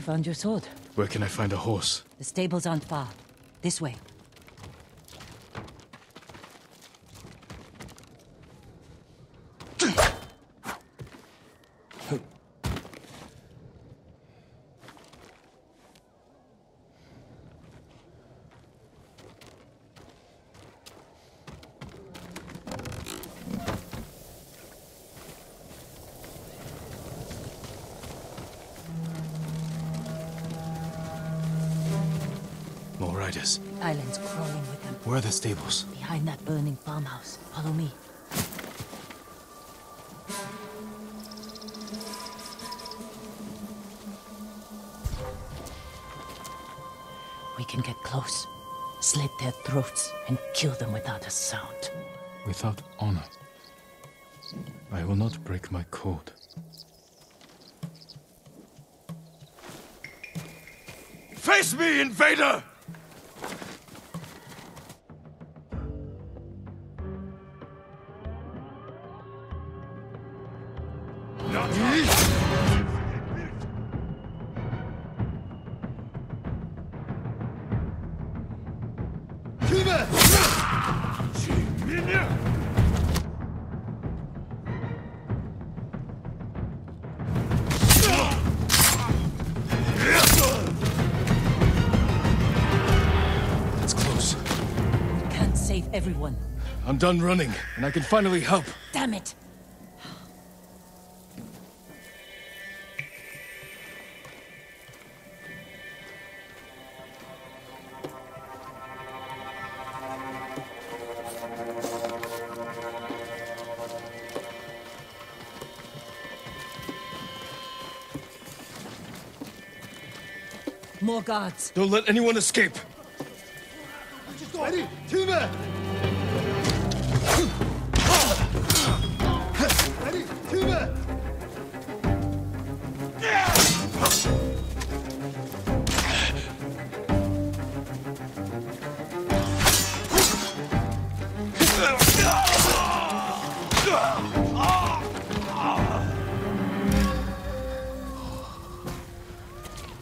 you found your sword. Where can I find a horse? The stables aren't far. This way. More riders. Island's crawling with them. Where are the stables? Behind that burning farmhouse. Follow me. We can get close, slit their throats, and kill them without a sound. Without honor. I will not break my code. Face me, invader! It's close. Can't save everyone. I'm done running, and I can finally help. Damn it! More guards. Don't let anyone escape. Ready, Tume!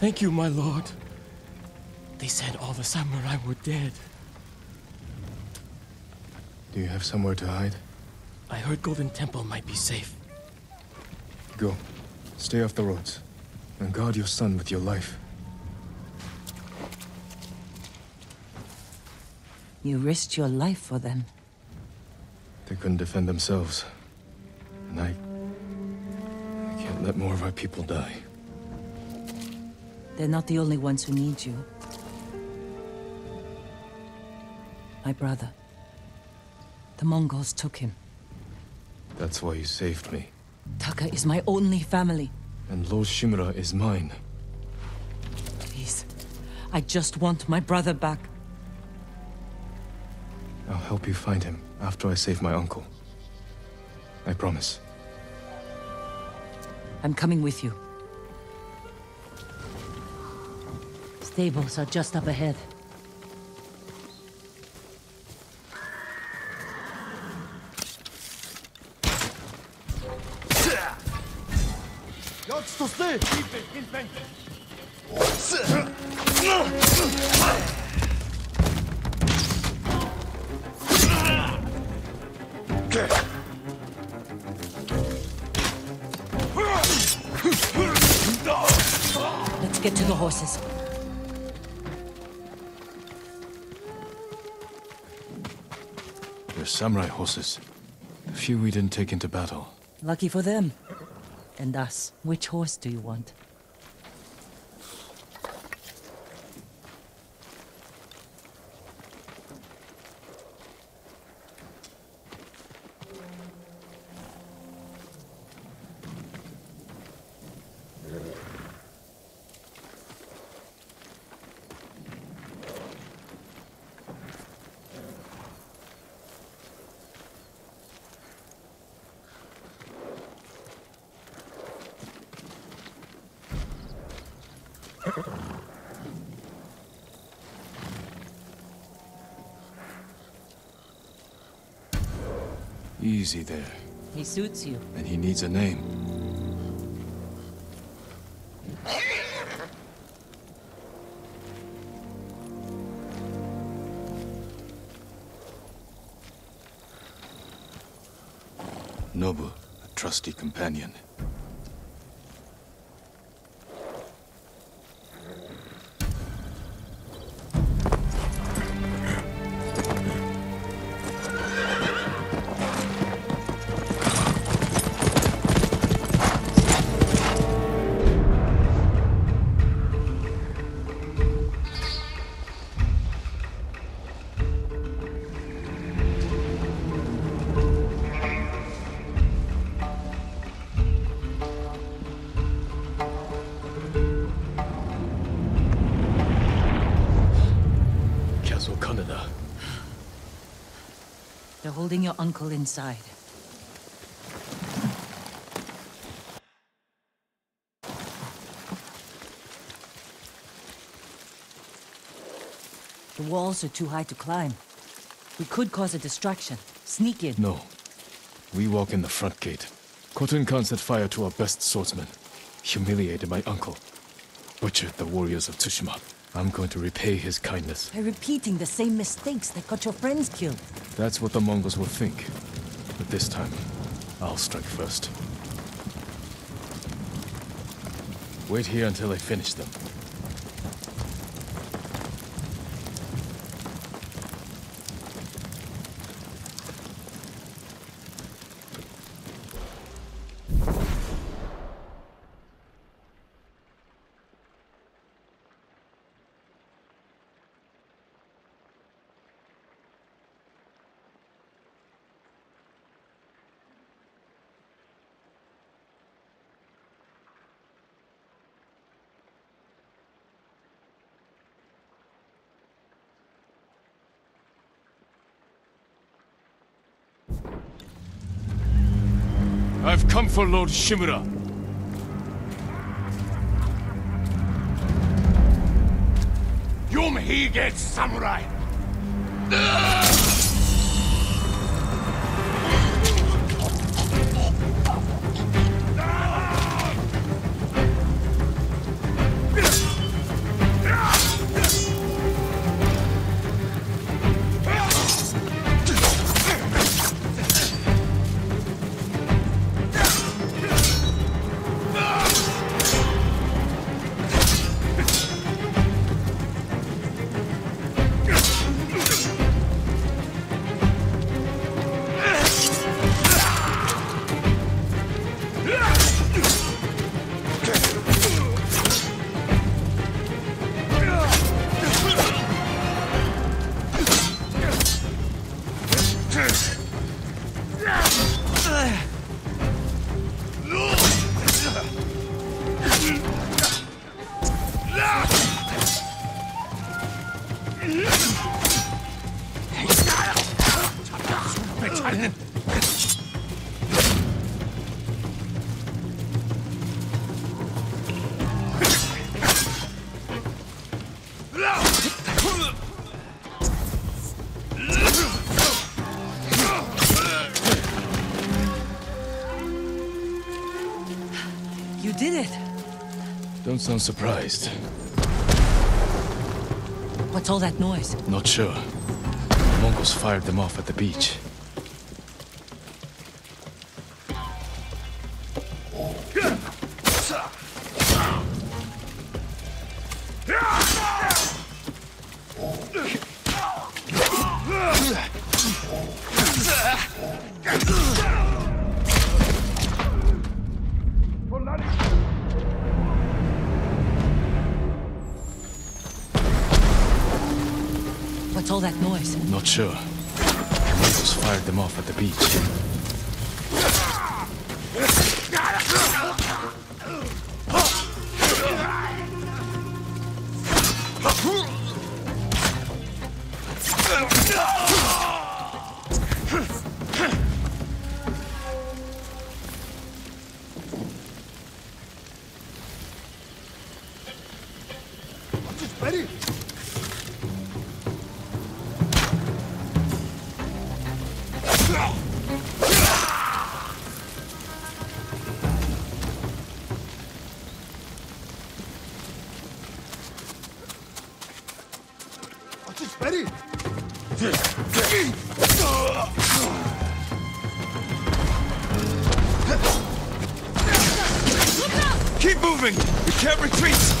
Thank you, my lord. They said all the samurai were dead. Do you have somewhere to hide? I heard Golden Temple might be safe. Go. Stay off the roads. And guard your son with your life. You risked your life for them. They couldn't defend themselves. And I... I can't let more of our people die. They're not the only ones who need you. My brother. The Mongols took him. That's why you saved me. Taka is my only family. And Lord Shimura is mine. Please. I just want my brother back. I'll help you find him after I save my uncle. I promise. I'm coming with you. Stables are just up ahead. Jagd står still! Let's get to the horses. Samurai horses. A few we didn't take into battle. Lucky for them. And us. Which horse do you want? easy there. He suits you. And he needs a name. Nobu, a trusty companion. Holding your uncle inside. The walls are too high to climb. We could cause a distraction. Sneak in. No. We walk in the front gate. Khotun Khan set fire to our best swordsman. Humiliated my uncle. Butchered the warriors of Tsushima. I'm going to repay his kindness. By repeating the same mistakes that got your friends killed. That's what the Mongols will think. But this time, I'll strike first. Wait here until I finish them. I've come for Lord Shimura. Yum he gets You did it! Don't sound surprised. What's all that noise? Not sure. The Mongols fired them off at the beach. Keep moving! We can't retreat!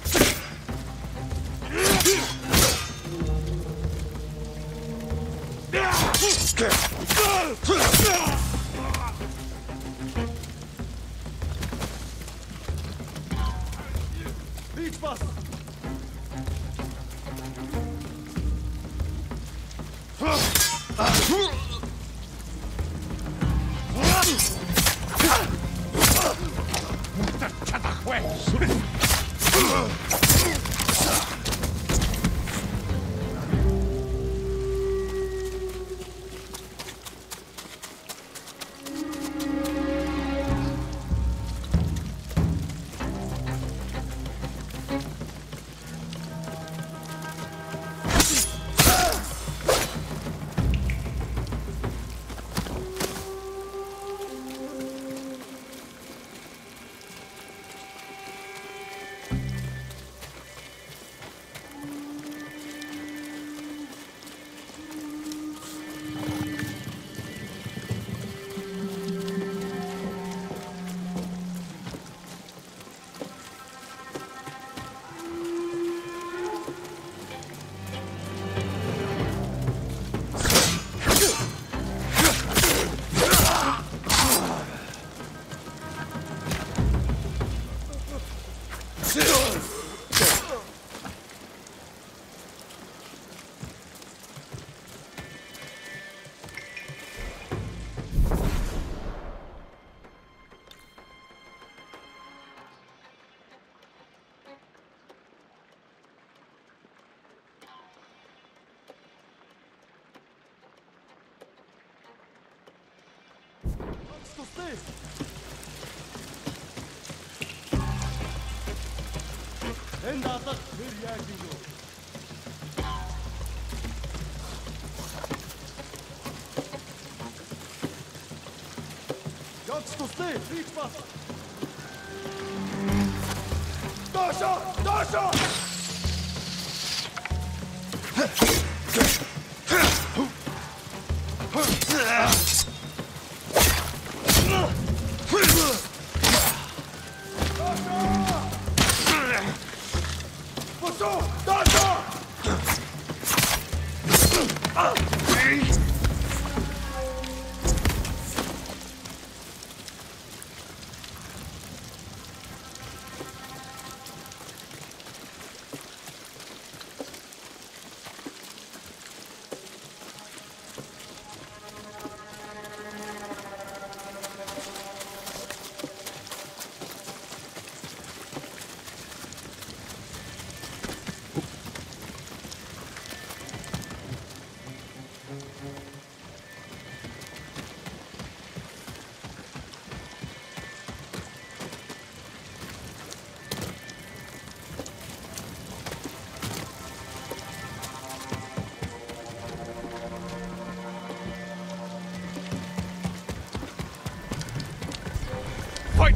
to stay. And atak bir yer gidiyor. Got to stay, feet fast. Dasha! Dasha!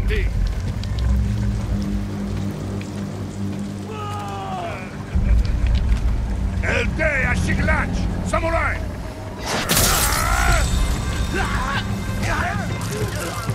Entendi. Aldeia Shiglat! Samurai! Ah! ah! ah!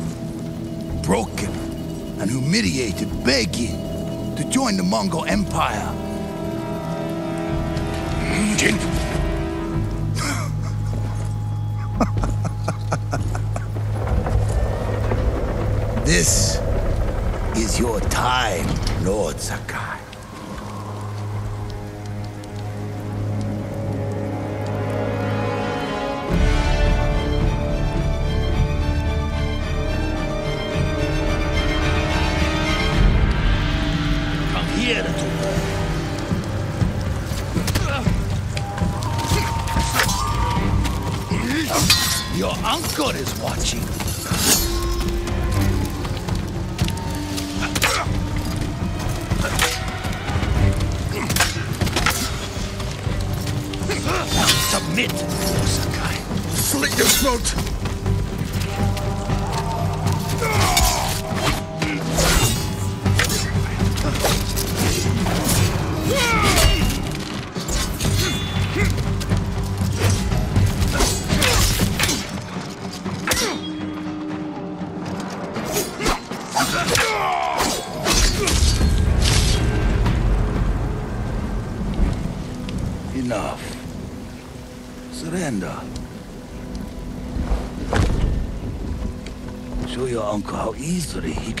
broken and humiliated, begging to join the Mongol Empire. Jin, This is your time, Lord Sakai.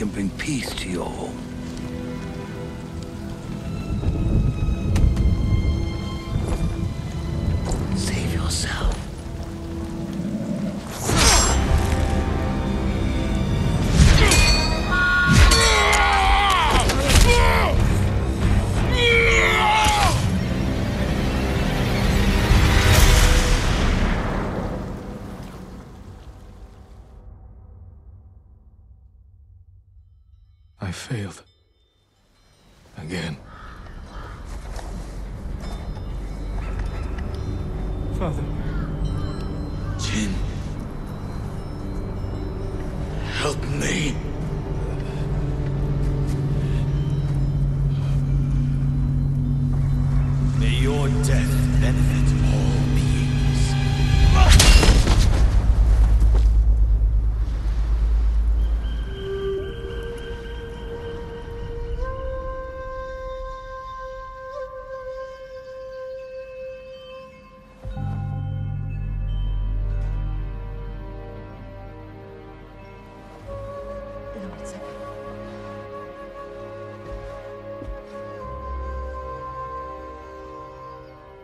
Can bring peace to your home.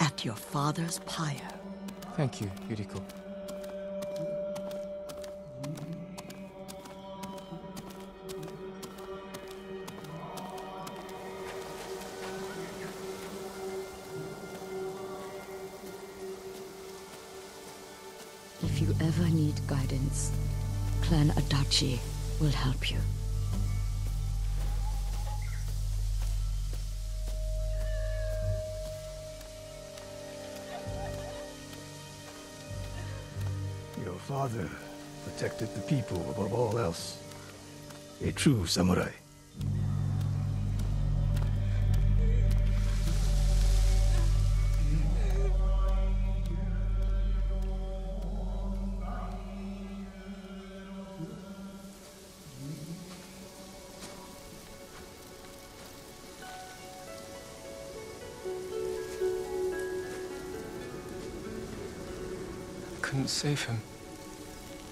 at your father's pyre. Thank you, Yuriko. If you ever need guidance, Clan Adachi will help you. Father protected the people above all else. A true samurai. couldn't save him.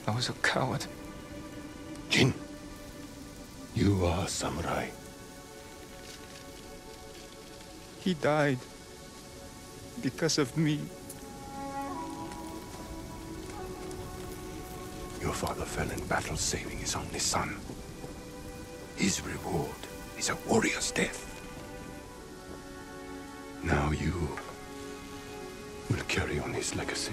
I was a coward. Jin, you are a samurai. He died because of me. Your father fell in battle saving his only son. His reward is a warrior's death. Now you will carry on his legacy.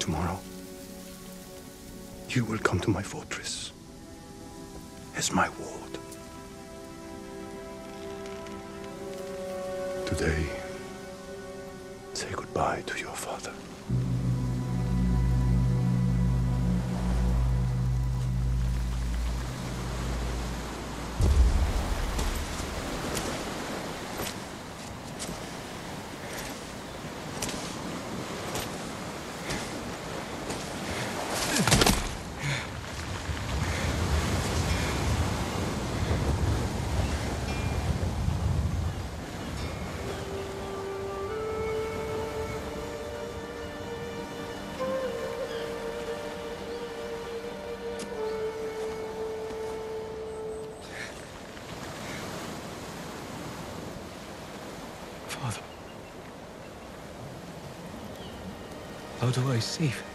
Tomorrow, you will come to my fortress as my ward. Today, say goodbye to your father. How do I save?